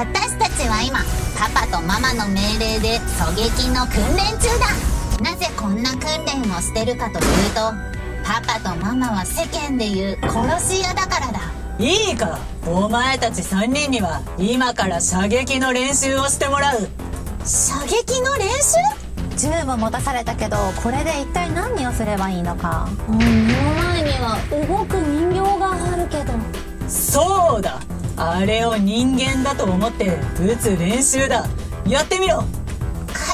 私たちは今パパとママの命令で狙撃の訓練中だ。なぜこんな訓練をしてるかというとパパとママは世間でいう殺し屋だからだ。いいかお前たち3人には今から射撃の練習をしてもらう。射撃の練習？銃も持たされたけどこれで一体何をすればいいのか。うん目の前には動く人形があるけど。そうだあれを人間だと思って撃つ練習だ。やってみろ。は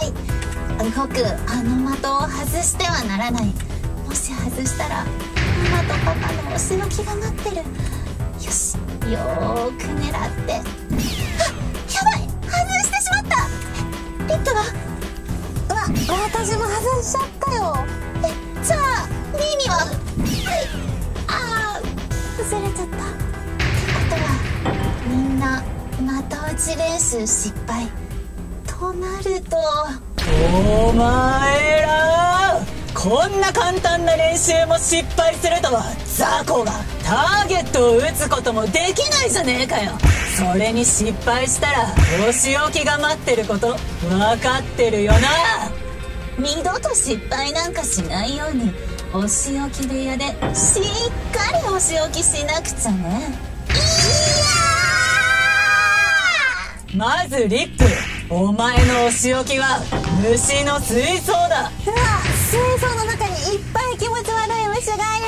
い。動くあの的を外してはならない。もし外したらママとパパのお仕置きが待ってる。よしよーく狙って。あやばい！外してしまった！リップは？うわ私も外しちゃったよ。えじゃあミーミは？はい。あー外れちゃったみんな的打ち練習失敗となると。お前らこんな簡単な練習も失敗するとは雑魚がターゲットを撃つこともできないじゃねえかよ。それに失敗したらお仕置きが待ってること分かってるよな。二度と失敗なんかしないようにお仕置き部屋でしっかりお仕置きしなくちゃねまずリップ。お前のお仕置きは虫の水槽だ。うわ水槽の中にいっぱい気持ち悪い虫がいる。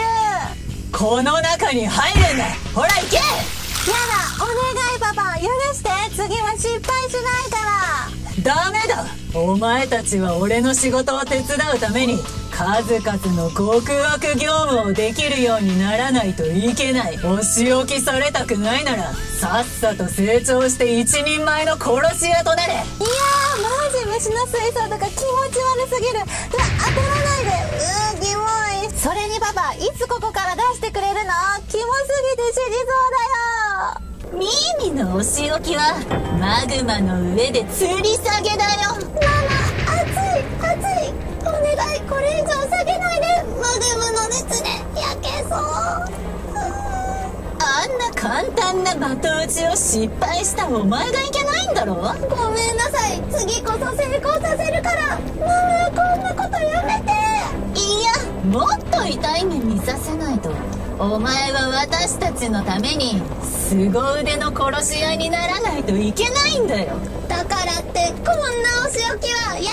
この中に入るんだほら行け。やだ。お願いパパ。許して。次は失敗しないからダメだ。お前たちは俺の仕事を手伝うために数々の極悪業務をできるようにならないといけない。お仕置きされたくないならさっさと成長して一人前の殺し屋となれ。いやーマジ虫の水槽とか気持ち悪すぎる。うわ当たらないで。うーキモいそれにパパいつここから出してくれるの？キモすぎて死にそう。ミーミのお仕置きはマグマの上で吊り下げだよ。ママ熱い熱い。お願いこれ以上下げないで。マグマの熱で焼けそう。あんな簡単な的打ちを失敗したお前がいけないんだろ？ごめんなさい。次こそ成功させるから。ママこんなことやめて。いやもっと痛い目見させないと。お前は私たちのために凄腕の殺し屋にならないといけないんだよ。だからってこんなお仕置きはや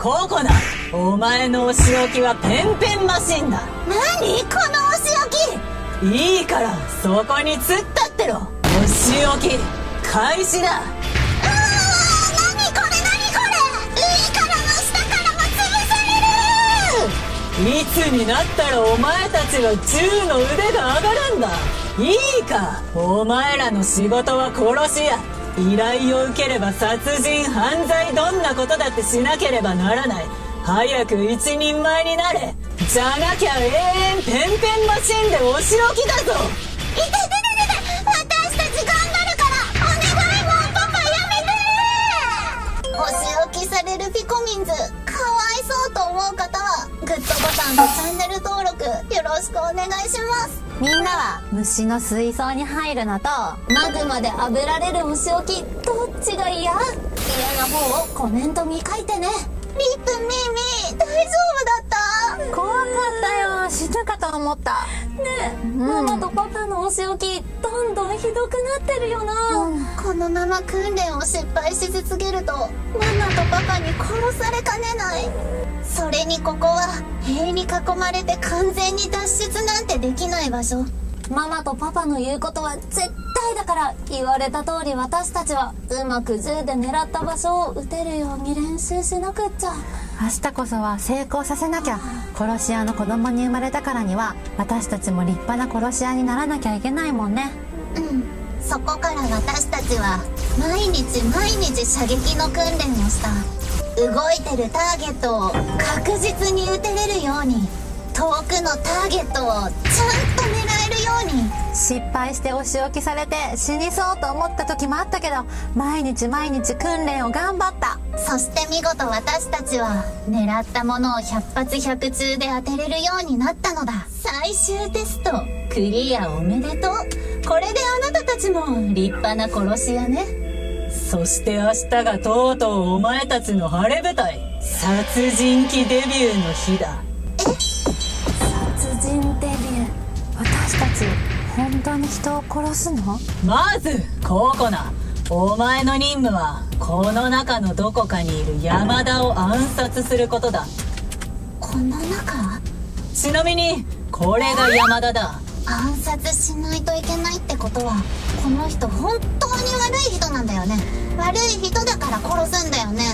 ココナお前のお仕置きはペンペンマシンだ。めて何このお仕置き！いいからそこに突っ立ってろ。お仕置き開始だいつになったらお前たちは銃の腕が上がるんだ。いいか。お前らの仕事は殺し屋依頼を受ければ殺人犯罪どんなことだってしなければならない。早く一人前になれ。じゃなきゃ永遠ペンペンマシンでお仕置きだぞ。いててててて私たち頑張るからお願いもうパパやめて。お仕置きされるピコミンズかわいそうと思う方はグッドボタンとチャンネル登録よろしくお願いします。みんなは虫の水槽に入るのとマグマで炙られる虫置きどっちが嫌嫌な方をコメントに書いてね。リップミーミー大丈夫だった怖かったよ。死ぬかと思った。ねえ、ママとパパのお仕置きどんどんひどくなってるよな、このまま訓練を失敗し続けるとママとパパに殺されかねない。それにここは塀に囲まれて完全に脱出なんてできない場所ママとパパの言うことは絶対だから言われた通り私たちはうまく銃で狙った場所を撃てるように練習しなくっちゃ。明日こそは成功させなきゃ。殺し屋の子供に生まれたからには私たちも立派な殺し屋にならなきゃいけないもんね。うん。そこから私たちは毎日毎日射撃の訓練をした。動いてるターゲットを確実に撃てれるように。遠くのターゲットをちゃんと狙えるように失敗してお仕置きされて死にそうと思った時もあったけど毎日毎日訓練を頑張った。そして見事私たちは狙ったものを100発100中で当てれるようになったのだ。最終テスト。クリアおめでとう。これであなたたちも立派な殺し屋ね。そして明日がとうとうお前たちの晴れ舞台。殺人鬼デビューの日だ。人を殺すの？まずココナお前の任務はこの中のどこかにいる山田を暗殺することだ。この中？ちなみにこれが山田だ。暗殺しないといけないってことはこの人本当に悪い人なんだよね。悪い人だから殺すんだよね。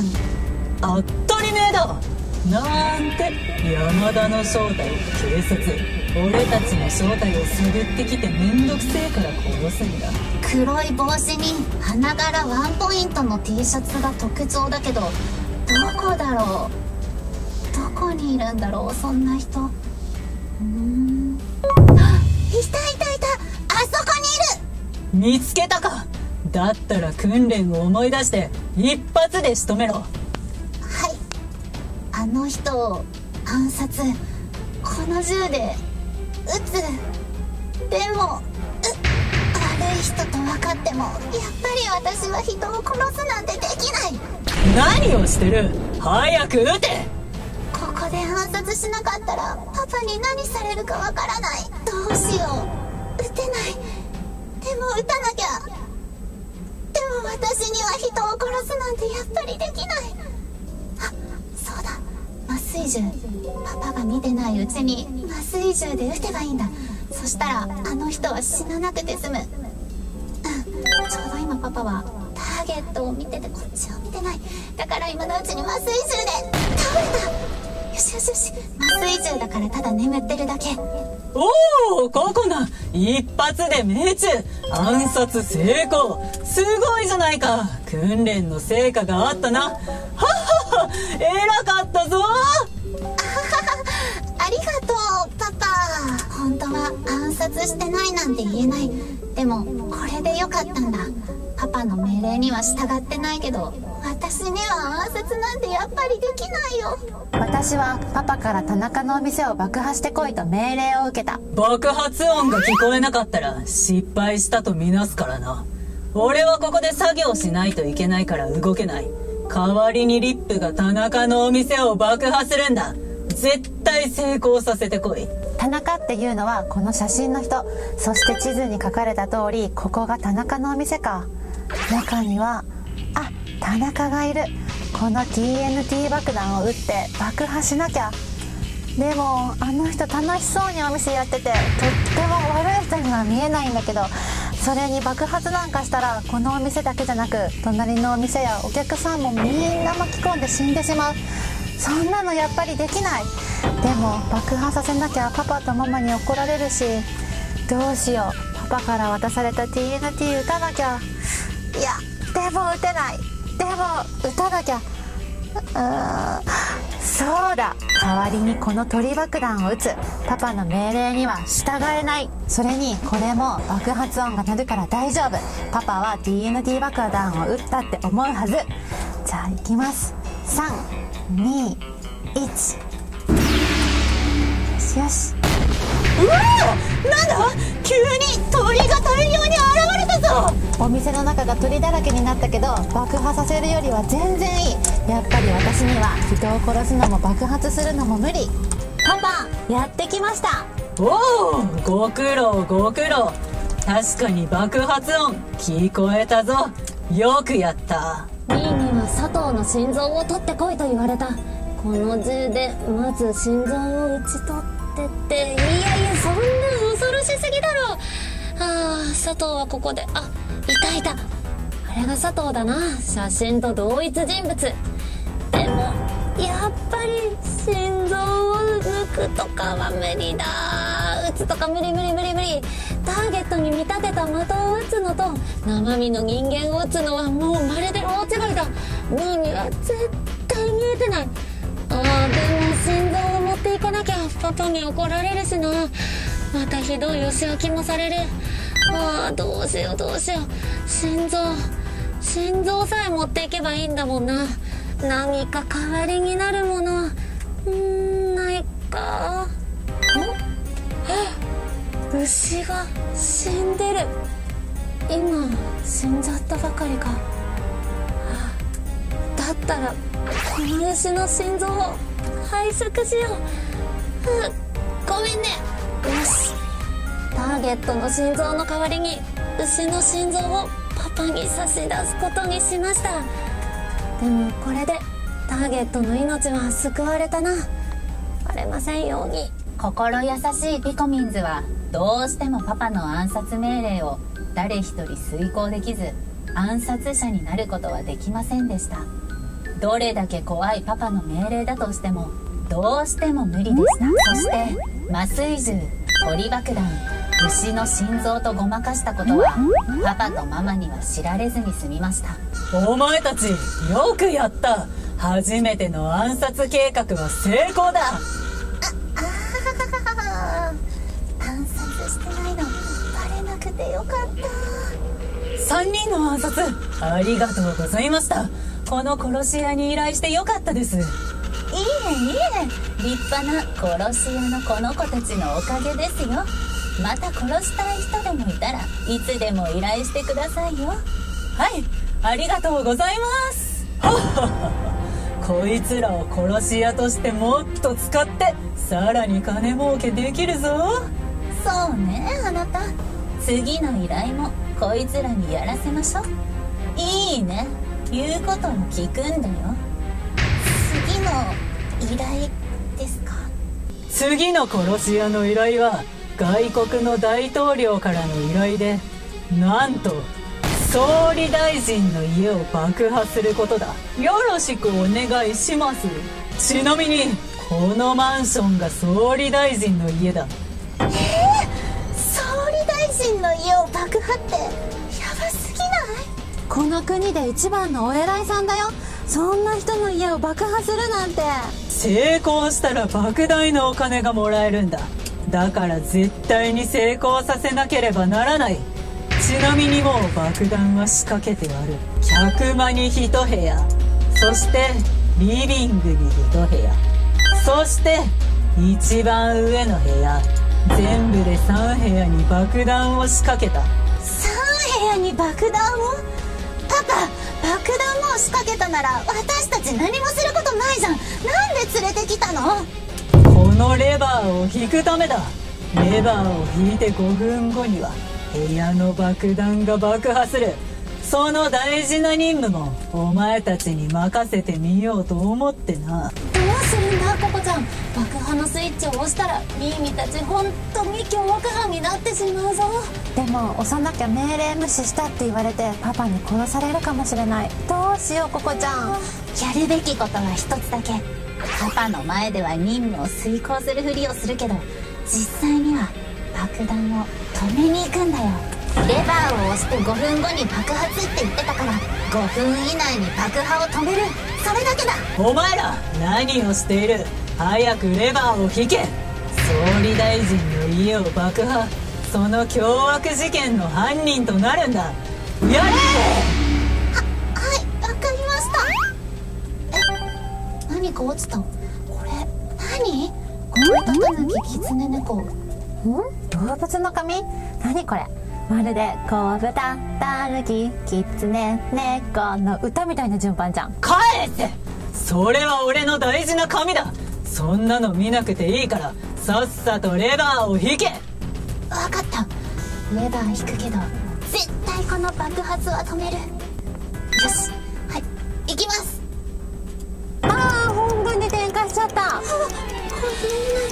当たり前だ。なんて山田の正体警察俺たちの正体を探ってきてめんどくせえから殺すんだ。黒い帽子に花柄ワンポイントの T シャツが特徴だけどどこだろう？どこにいるんだろう？そんな人。うーん。あいたいたいた。あそこにいる。見つけたか。だったら訓練を思い出して一発で仕留めろ。はい。あの人を暗殺。この銃で撃つ。でもう悪い人と分かってもやっぱり私は人を殺すなんてできない。何をしてる？早く撃て。ここで暗殺しなかったらパパに何されるかわからない。どうしよう。撃てない。でも撃たなきゃ。でも私には人を殺すなんてやっぱりできない酔銃パパが見てないうちに麻酔銃で撃てばいいんだ。そしたらあの人は死ななくて済む。うん。ちょうど今パパはターゲットを見ててこっちを見てない。だから今のうちに麻酔銃で倒れた。よしよしよし。麻酔銃だからただ眠ってるだけ。おおココナ一発で命中。暗殺成功。すごいじゃないか。訓練の成果があったな。はっ。偉かったぞ。ありがとうパパ。本当は暗殺してないなんて言えない。でもこれでよかったんだ。パパの命令には従ってないけど私には暗殺なんてやっぱりできないよ。私はパパから田中のお店を爆破してこいと命令を受けた。爆発音が聞こえなかったら失敗したとみなすからな。俺はここで作業しないといけないから動けない代わりにリップが田中のお店を爆破するんだ。絶対成功させてこい。田中っていうのはこの写真の人。そして地図に書かれた通りここが田中のお店か。中にはあ田中がいる。この TNT 爆弾を撃って爆破しなきゃ。でもあの人楽しそうにお店やっててとっても悪い人には見えないんだけどそれに爆発なんかしたらこのお店だけじゃなく隣のお店やお客さんもみんな巻き込んで死んでしまう。そんなのやっぱりできない。でも爆破させなきゃパパとママに怒られるしどうしよう。パパから渡された TNT 撃たなきゃ。いやでも撃てない。でも撃たなきゃ。そうだ。代わりにこの鳥爆弾を撃つ。パパの命令には従えない。それにこれも爆発音が鳴るから大丈夫。パパは DND 爆弾を撃ったって思うはず。じゃあ行きます。321よしよし。なんだ？急に鳥が大量に現れたぞ。お店の中が鳥だらけになったけど爆破させるよりは全然いい。やっぱり私には人を殺すのも爆発するのも無理。パパやってきました。おおご苦労ご苦労。確かに爆発音聞こえたぞ。よくやった。ミーには佐藤の心臓を取ってこいと言われた。この銃でまず心臓を打ち取ってっていやいやそんな恐ろしすぎだろ。ああ佐藤はここで。あいたいた。あれが佐藤だな。写真と同一人物。でもやっぱり心臓を抜くとかは無理だ。撃つとか無理無理無理無理。ターゲットに見立てた的を撃つのと生身の人間を撃つのはもうまるで大違いだ。ミーには絶対見えてない。あーでも心臓っていかなきゃパパに怒られるしな。またひどい押し置きもされる。あーどうしようどうしよう。心臓心臓さえ持っていけばいいんだもんな。何か代わりになるもの。うーんないか。牛が死んでる。今死んじゃったばかりか。だったらこの牛の心臓を。拝借しよう、ごめん。ねよしターゲットの心臓の代わりに牛の心臓をパパに差し出すことにしましたでもこれでターゲットの命は救われたな割れません。ように心優しいピコミンズはどうしてもパパの暗殺命令を誰一人遂行できず暗殺者になることはできません。でしたどれだけ怖いパパの命令だとしてもどうしても無理でしたそして麻酔銃ポリ爆弾牛の心臓とごまかしたことはパパとママには知られずに済みました。お前たちよくやった。初めての暗殺計画は成功だ。暗殺してないのバレなくてよかった3人の暗殺ありがとうございましたこの殺し屋に依頼してよかったです。いいえいいえ。立派な殺し屋のこの子たちのおかげですよ。また殺したい人でもいたらいつでも依頼してくださいよ。はいありがとうございます。こいつらを殺し屋としてもっと使ってさらに金儲けできるぞ。そうねあなた。次の依頼もこいつらにやらせましょう。いいね言うことを聞くんだよ。次の依頼ですか？次の殺し屋の依頼は外国の大統領からの依頼でなんと総理大臣の家を爆破することだ。よろしくお願いします。ちなみにこのマンションが総理大臣の家だ。えー、総理大臣の家を爆破って？この国で一番のお偉いさんだよ。そんな人の家を爆破するなんて。成功したら莫大なお金がもらえるんだ。だから絶対に成功させなければならない。ちなみにもう爆弾は仕掛けてある。100間に1部屋。そしてリビングに1部屋。そして一番上の部屋。全部で3部屋に爆弾を仕掛けた。3部屋に爆弾を？パパ爆弾も仕掛けたなら私たち何もすることないじゃん。なんで連れてきたの？のレバーを引くためだ。レバーを引いて5分後には部屋の爆弾が爆破する。その大事な任務もお前たちに任せてみようと思ってな。どうするんだココちゃんのスイッチを押したらミーミたち本当に凶悪犯になってしまうぞ。でも押さなきゃ命令無視したって言われてパパに殺されるかもしれない。どうしようココちゃん。やるべきことは一つだけ。パパの前では任務を遂行するふりをするけど実際には爆弾を止めに行くんだよ。レバーを押して5分後に爆発って言ってたから5分以内に爆破を止める。それだけだ。お前ら何をしている？早くレバーを引け総理大臣の家を爆破その凶悪事件の犯人となるんだやれかりました何か落ちたこれ何ゴムタタヌキキツネ猫ん動物の髪何これまるでこぶたたぬきキツネ猫の歌みたいな順番じゃん帰ってそれは俺の大事な髪だそんなの見なくていいからさっさとレバーを引け。分かった。レバー引くけど絶対この爆発は止める。よしはい行きます。ああ本軍に展開しちゃった。こんな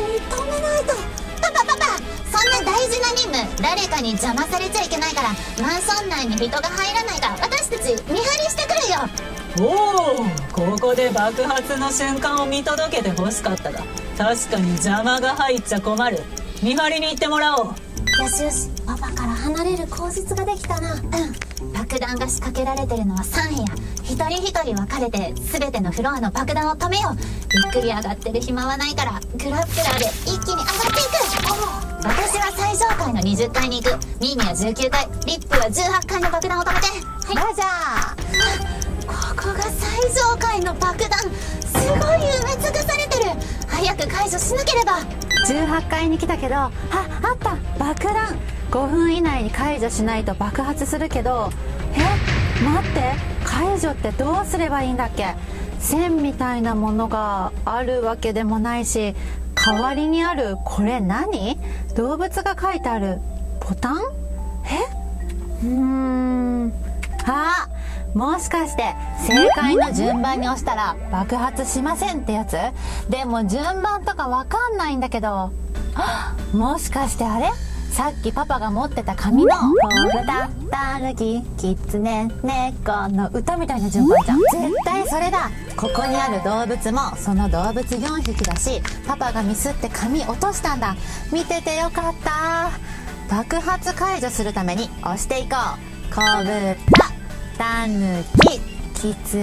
に止めないと。パパパパそんな大事な任務誰かに邪魔されちゃいけないからマンション内に人が入らないか私たち見張りしてくるよおおここで爆発の瞬間を見届けてほしかったが確かに邪魔が入っちゃ困る。見張りに行ってもらおう。よしよしパパから離れる口実ができたな。うん。爆弾が仕掛けられてるのは3部屋。一人一人分かれて全てのフロアの爆弾を止めよう。ゆっくり上がってる暇はないからグラップラーで一気に上がっていく。私は最上階の20階に行く。ミーミは19階。リップは18階の爆弾を止めて。はい。ラジャーここが最上階の爆弾。すごい埋め尽くされてる。早く解除しなければ。18階に来たけどああった。爆弾。5分以内に解除しないと爆発するけど。え？待って。解除ってどうすればいいんだっけ？線みたいなものがあるわけでもないし代わりにある。これ何？動物が書いてある。ボタン？え？うーん。あもしかして正解の順番に押したら爆発しませんってやつ？でも順番とかわかんないんだけど。もしかしてあれ？さっきパパが持ってた紙の「コブタタヌキキツネ猫」の歌みたいな順番じゃん。絶対それだ。ここにある動物もその動物4匹だしパパがミスって紙落としたんだ。見ててよかった。爆発解除するために押していこう「コブタタヌキキツ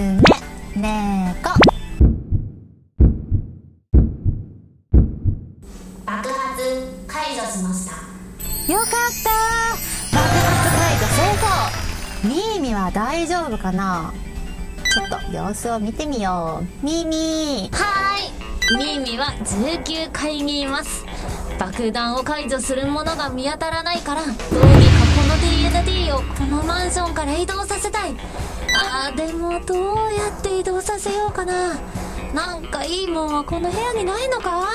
ネ猫」爆発解除しました。よかった。爆発解除成功。ミーミは大丈夫かな。ちょっと様子を見てみよう。ミーミー。はーい。ミーミは19階にいます。爆弾を解除するものが見当たらないからどうにかをこのマンションから移動させたい。あーでもどうやって移動させようかな。なんかいいもんはこの部屋にないのか？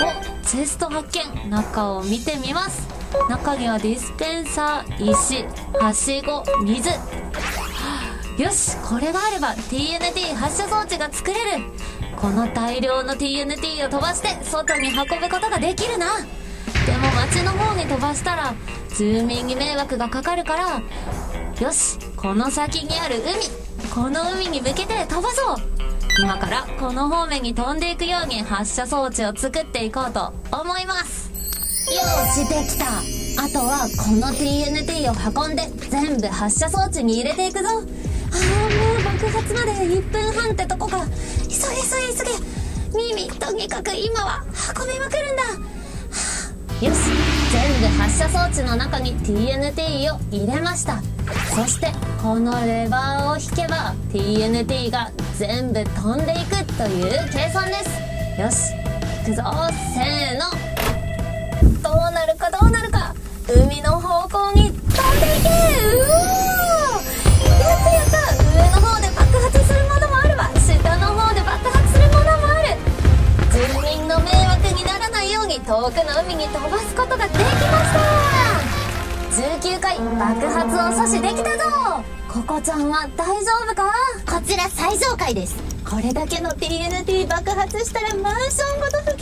おチェスト発見。中を見てみます。中にはディスペンサー石はしご水。よしこれがあれば TNT 発射装置が作れる。この大量の TNT を飛ばして外に運ぶことができるな。でも街の方に飛ばしたら住民に迷惑がかかるからよしこの先にある海この海に向けて飛ばそう。今からこの方面に飛んでいくように発射装置を作っていこうと思います。よしできた。あとはこの TNT を運んで全部発射装置に入れていくぞ。ああもう爆発まで1分半ってとこか。急げ急げ急げ。耳とにかく今は運びまくるんだ、よし。全部発射装置の中に TNT を入れました。そしてこのレバーを引けば TNT が全部飛んでいくという計算です。よし。行くぞ。せーの。どうなるかどうなるか。海の方向に飛んでいけうおにならないように遠くの海に飛ばすことができました。19回爆発を阻止できたぞ。ココちゃんは大丈夫か？こちら最上階です。これだけの TNT 爆発したらマンションごと吹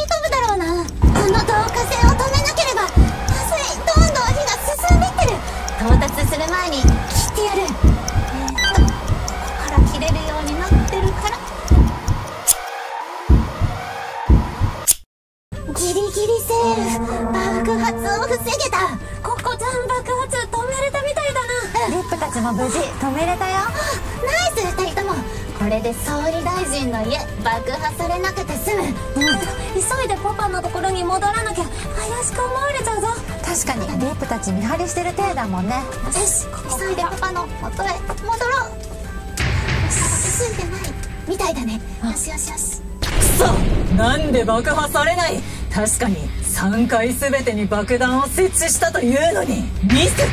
爆破されなくて済む。急いでパパのところに戻らなきゃ。怪しく思われちゃうぞ。確かに。リップたち見張りしてる体だもんね。よし急いでパパの元へ戻ろう。急いでないみたいだね。よしよしよし。くそなんで爆破されない？確かに3回全てに爆弾を設置したというのに。ミスか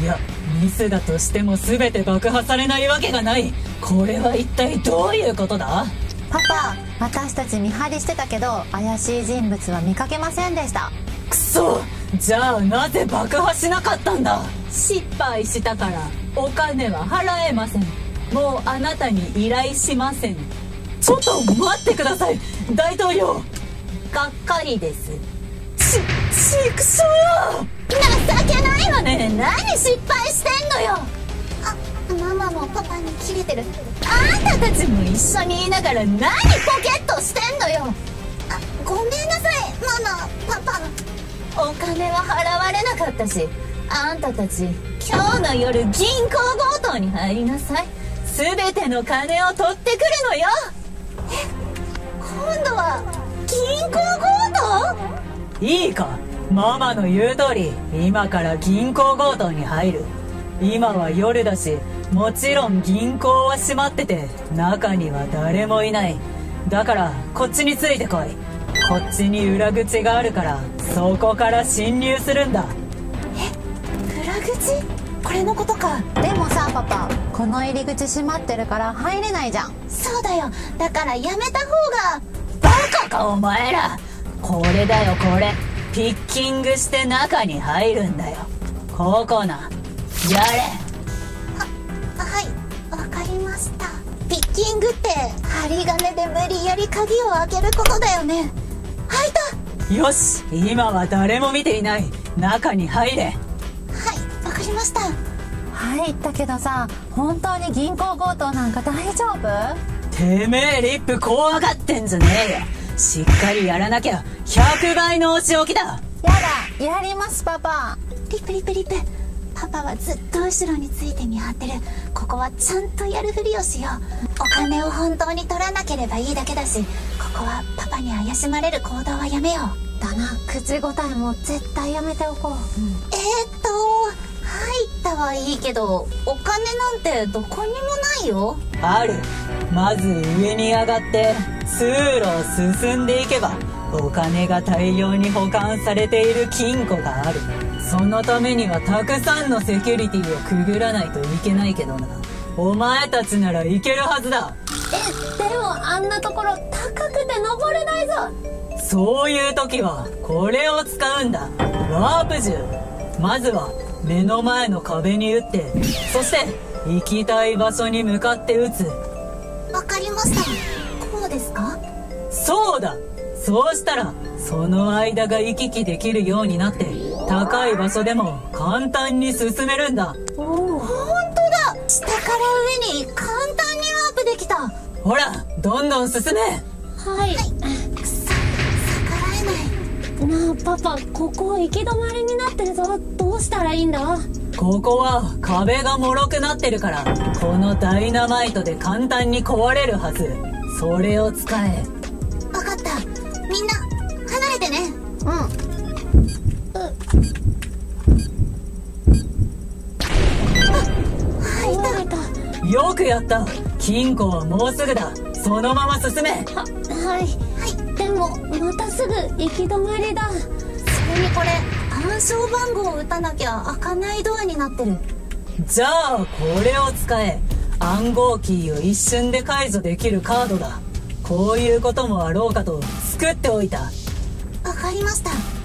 いやミスだとしても全て爆破されないわけがない。これは一体どういうことだ？パパ私たち見張りしてたけど怪しい人物は見かけませんでした。くそじゃあなぜ爆破しなかったんだ？失敗したからお金は払えません。もうあなたに依頼しません。ちょっと待ってください大統領。がっかりです。ちちくしょう情けないわね。何失敗してんのよ。あママもパパにキレてる。あんたたちも一緒にいながら何ポケットしてんのよ。あごめんなさい。ママパパ。お金は払われなかったし。あんたたち今日の夜銀行強盗に入りなさい。全ての金を取ってくるのよ。え今度は銀行強盗？いいか。ママの言う通り今から銀行強盗に入る。今は夜だしもちろん銀行は閉まってて中には誰もいない。だからこっちについてこい。こっちに裏口があるからそこから侵入するんだ。裏口？これのことか。でもさパパこの入り口閉まってるから入れないじゃん。そうだよ。だからやめた方が。バカかお前ら。これだよこれ。ピッキングして中に入るんだよ。ココナやれ。はい。わかりました。ピッキングって針金で無理やり鍵を開けることだよね。開いた。よし。今は誰も見ていない。中に入れ。はい。わかりました。入ったけどさ本当に銀行強盗なんか大丈夫？てめえリップ怖がってんじゃねえよ。しっかりやらなきゃ。100倍のお仕置きだ。やだ。やりますパパ。リップリップリップパパはずっと後ろについて見張ってる。ここはちゃんとやるふりをしよう。お金を本当に取らなければいいだけだしここはパパに怪しまれる行動はやめよう。だな。口答えも絶対やめておこう、えー、っと入ったはいいけどお金なんてどこにもないよ。ある。まず上に上がって通路を進んでいけばお金が大量に保管されている金庫があるそのためにはたくさんのセキュリティをくぐらないといけないけどな。お前たちならいけるはずだ。えでもあんなところ高くて登れないぞ。そういう時はこれを使うんだ。ワープ銃。まずは目の前の壁に撃って。そして行きたい場所に向かって撃つ。わかりましたこうですか？そうだ。そうしたらその間が行き来できるようになって高い場所でも簡単に進めるんだ。本当だ。下から上に簡単にワープできた。ほらどんどん進め。はい。くそ逆らえない。なあパパここ行き止まりになってるぞ。どうしたらいいんだ？ここは壁が脆くなってるからこのダイナマイトで簡単に壊れるはず。それを使え。わかった。みんな離れてね。壊れたよくやった。金庫はもうすぐだ。そのまま進め。ははい。でもまたすぐ行き止まりだ。それにこれ暗証番号を打たなきゃ開かないドアになってる。じゃあこれを使え。暗号キーを一瞬で解除できるカードだ。こういうこともあろうかと作っておいた。わかりました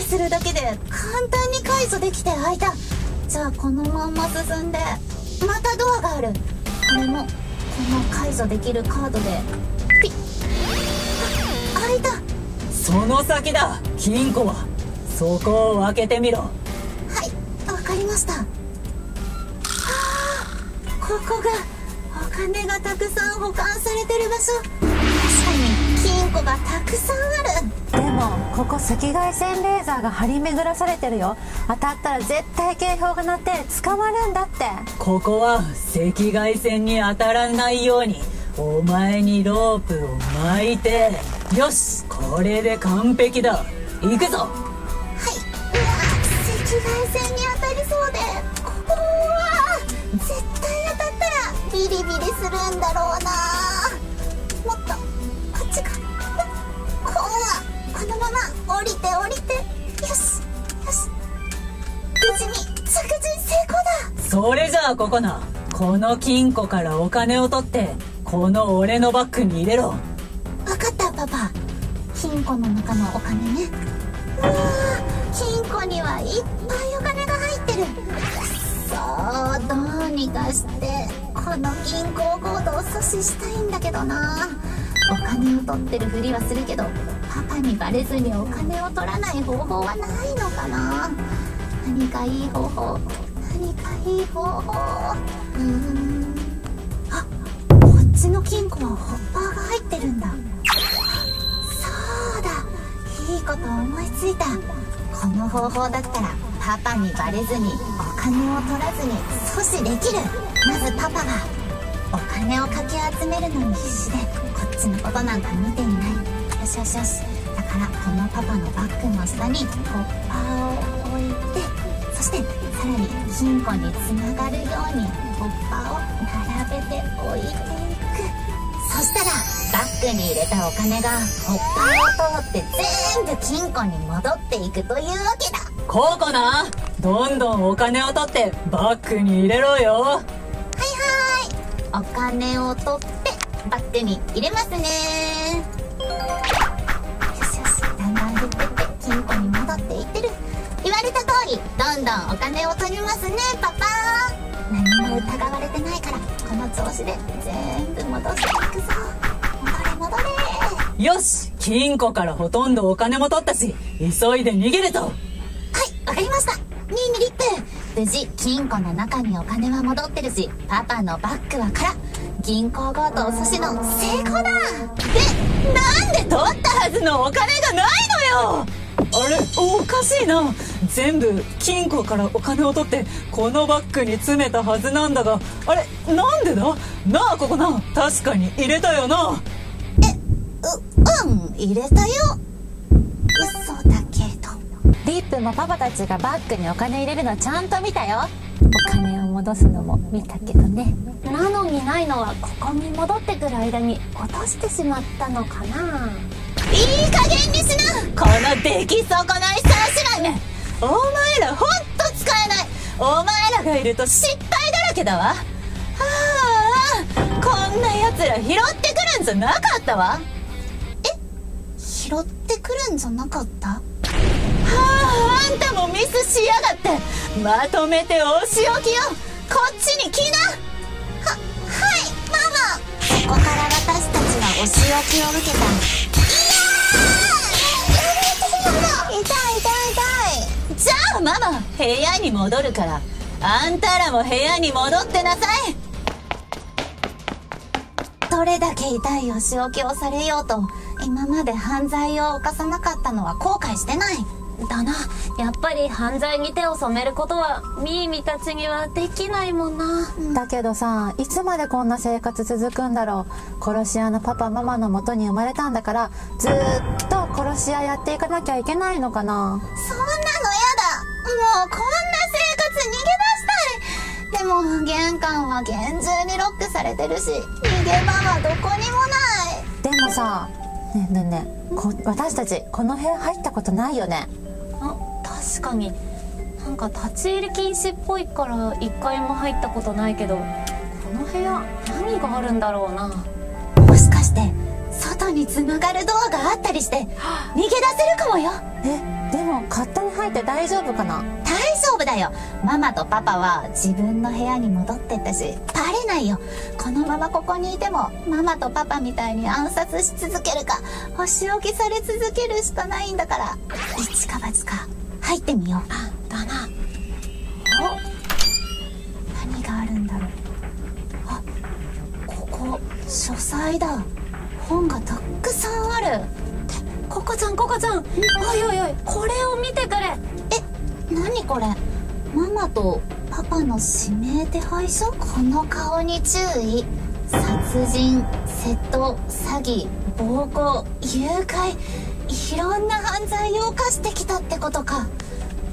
するだけで簡単に解除できて開いた。じゃあこのまんま進んでまたドアがある。これもこの解除できるカードでピッ。あ開いた。その先だ金庫は。そこを開けてみろ。はいわかりました。はあここがお金がたくさん保管されてる場所。確かに金庫がたくさんあるでもここ赤外線レーザーが張り巡らされてるよ。当たったら絶対警報が鳴って捕まるんだって。ここは赤外線に当たらないようにお前にロープを巻いてよしこれで完璧だ。行くぞ。はい。うわ赤外線に当たりそうで。怖絶対当たったらビリビリするんだろうな。もっと降りて降りて。よしよし。無事に着地成功だ。それじゃあここな。この金庫からお金を取ってこの俺のバッグに入れろ。わかったパパ。金庫の中のお金ね。うわー金庫にはいっぱいお金が入ってる。そうどうにかしてこの銀行強盗を阻止したいんだけどな。お金を取ってるふりはするけどパパにバレずにお金を取らない方法はないのかな？何かいい方法？何かいい方法？うーん。あこっちの金庫はホッパーが入ってるんだ。そうだ。いいこと思いついた。この方法だったらパパにバレずにお金を取らずに阻止できる。まずパパがお金をかき集めるのに必死でこっちのことなんか見ていないしよしよしだからこのパパのバッグの下にホッパーを置いてそしてさらに金庫につながるようにホッパーを並べて置いていく。そしたらバッグに入れたお金がホッパーを通って全部金庫に戻っていくというわけだ。ココナどんどんお金を取ってバッグに入れろよ。はいはい。お金を取ってバッグに入れますねわれた通りどんどんお金を取りますねパパ。何も疑われてないからこの調子で全部戻していくぞ。戻れ戻れ。よし金庫からほとんどお金も取ったし急いで逃げると。はいわかりました。ニーニリップ無事金庫の中にお金は戻ってるしパパのバッグは空。銀行強盗阻止の成功だ。でなんで取ったはずのお金がないのよあれ？おかしいな。全部金庫からお金を取ってこのバッグに詰めたはずなんだが。あれ？なんでだ？なあここな。確かに入れたよな。ううん入れたよ。嘘だけど。リップもパパたちがバッグにお金入れるのちゃんと見たよ。お金を戻すのも見たけどね。なのにないのはここに戻ってくる間に落としてしまったのかないい加減にしな。この出来損ない三姉妹めお前らほんと使えない。お前らがいると失敗だらけだわ。はあこんな奴ら拾ってくるんじゃなかったわ。え拾ってくるんじゃなかった？はああんたもミスしやがって。まとめてお仕置きよ。こっちに来な。ははいママ。ここから私たちはお仕置きを受けた。じゃあママ部屋に戻るから。あんたらも部屋に戻ってなさい。どれだけ痛いお仕置きをされようと今まで犯罪を犯さなかったのは後悔してない。だな。やっぱり犯罪に手を染めることはミーミたちにはできないもんな。だけどさいつまでこんな生活続くんだろう。殺し屋のパパママのもとに生まれたんだからずーっと殺し屋やっていかなきゃいけないのかな。そんなのやだもうこんな生活逃げ出したい。でも玄関は厳重にロックされてるし逃げ場はどこにもない。でもさねえねえねえこ私たちこの部屋入ったことないよね。あ確かに。なんか立ち入り禁止っぽいから一回も入ったことないけどこの部屋何があるんだろうな。もしかして外につながるドアがあったりして逃げ出せるかもよ。えでも勝手に入って大丈夫かな？大丈夫だよ。ママとパパは自分の部屋に戻ってったしバレないよ。このままここにいてもママとパパみたいに暗殺し続けるかお仕置きされ続けるしかないんだから一か八か入ってみよう。あだな。何があるんだろう。あここ書斎だ。本がたくさんあるココちゃんココちゃん。おいおいおいこれを見てくれ。え何これ？ママとパパの指名手配書？この顔に注意。殺人窃盗詐欺暴行誘拐。いろんな犯罪を犯してきたってことか。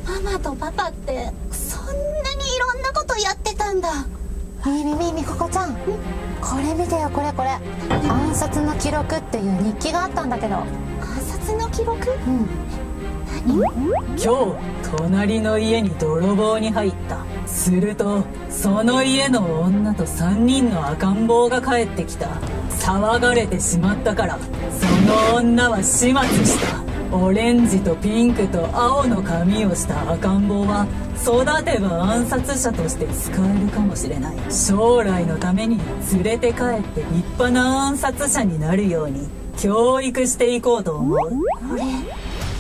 ママとパパってそんなにいろんなことやってたんだ。みみみみここちゃん。これ見てよこれこれ。暗殺の記録っていう日記があったんだけどの記録？今日隣の家に泥棒に入った。するとその家の女と3人の赤ん坊が帰ってきた。騒がれてしまったからその女は始末した。オレンジとピンクと青の髪をした赤ん坊は育てば暗殺者として使えるかもしれない。将来のために連れて帰って立派な暗殺者になるように。教育していこうと思う？これ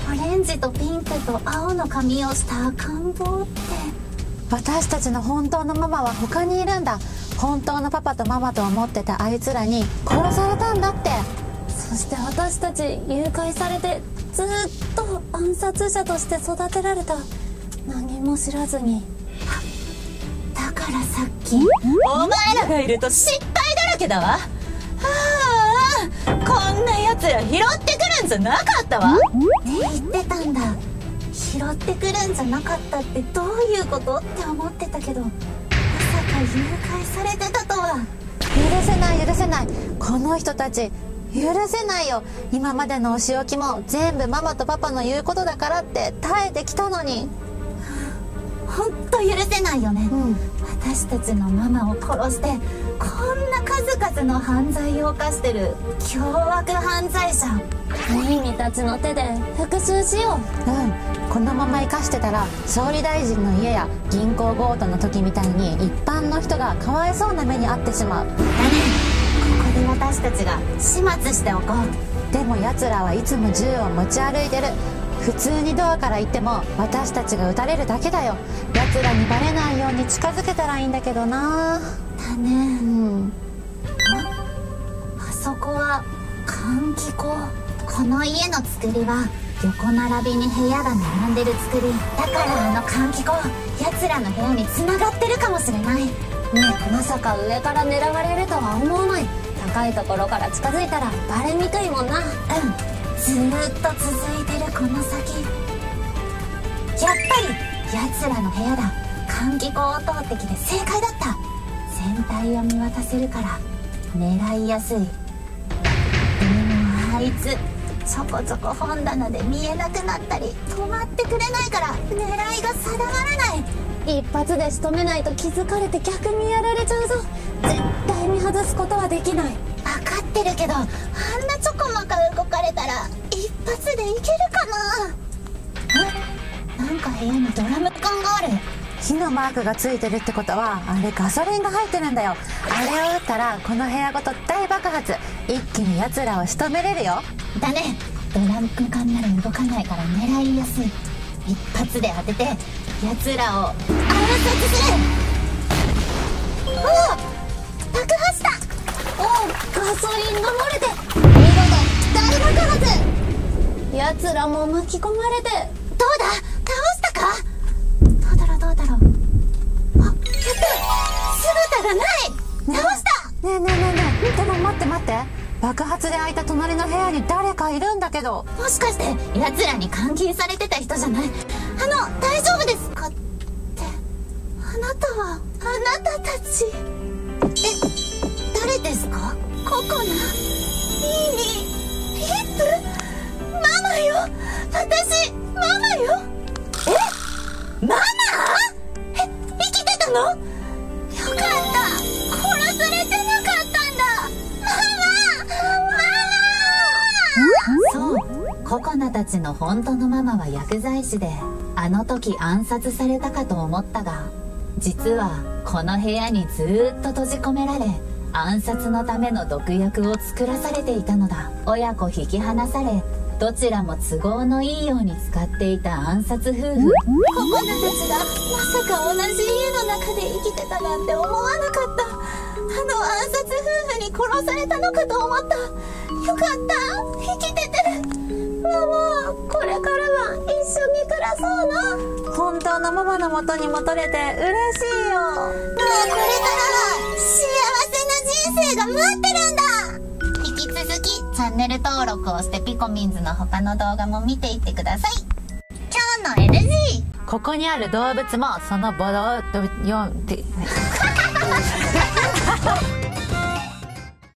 オレンジとピンクと青の髪をした赤ん坊って。私たちの本当のママは他にいるんだ。本当のパパとママと思ってたあいつらに殺されたんだって。そして私たち誘拐されてずっと暗殺者として育てられた。何も知らずに。だからさっき。お前らがいると失敗だらけだわ。はあ、こんな奴ら拾ってくるんじゃなかったわ。言ってたんだ。拾ってくるんじゃなかったってどういうこと？って思ってたけどまさか誘拐されてたとは。許せない許せない。この人たち許せないよ。今までのお仕置きも全部ママとパパの言うことだからって耐えてきたのにほんと許せないよね、うん。私たちのママを殺してこんな数々の犯罪を犯してる凶悪犯罪者ミミたちの手で復讐しようん。このまま生かしてたら総理大臣の家や銀行強盗の時みたいに一般の人がかわいそうな目に遭ってしまう。だね。ここで私たちが始末しておこう。でも奴らはいつも銃を持ち歩いてる普通にドアから行っても私たちが撃たれるだけだよ。奴らにバレないように近づけたらいいんだけどな。だね。うんあそこは換気口。この家の作りは横並びに部屋が並んでる作り。だからあの換気口奴らの部屋に繋がってるかもしれない。うねまさか上から狙われるとは思わない。高いところから近づいたらバレにくいもんな。うんずっと続いてるこの先。やっぱり奴らの部屋だ。換気口を通ってきて正解だった。全体を見渡せるから狙いやすい。でもあいつちょこちょこ本棚で見えなくなったり止まってくれないから狙いが定まらない。一発で仕留めないと気づかれて逆にやられちゃうぞ。絶対に外すことはできない。ってるけどあんなちょこまか動かれたら一発でいけるかな。あなんか部屋にドラム缶がある。火のマークがついてるってことはあれガソリンが入ってるんだよ。あれを撃ったらこの部屋ごと大爆発。一気に奴らを仕留めれるよ。だね。ドラム缶なら動かないから狙いやすい。一発で当てて奴らを暗殺する。おお爆破したおうガソリンが漏れて見事大爆発奴らも巻き込まれて。どうだ？倒したか？どうだろう？どうだろう？あやった！姿がない！倒した！ねえねえねえねえでも待って待って。爆発で開いた隣の部屋に誰かいるんだけど。もしかして奴らに監禁されてた人じゃない？あの大丈夫ですか？って。あなたはあなたたち。え誰ですか？ココナ。ミーミリップママよ。私ママよ。え？ママ？え生きてたの？よかった。殺されてなかったんだ。ママ！ママ！そう。ココナたちの本当のママは薬剤師であの時暗殺されたかと思ったが実はこの部屋にずっと閉じ込められ暗殺のための毒薬を作らされていたのだ。親子引き離されどちらも都合のいいように使っていた暗殺夫婦。ココナたちがまさか同じ家の中で生きてたなんて思わなかった。あの暗殺夫婦に殺されたのかと思った。よかった。生きてて。ママこれからは一緒に暮らそうな。本当のママの元に戻れて嬉しいよ。もうこれからは幸せ生が待ってるんだ。引き続きチャンネル登録をしてピコミンズの他の動画も見ていってください。今日の NG ここにある動物もそのボロを読んで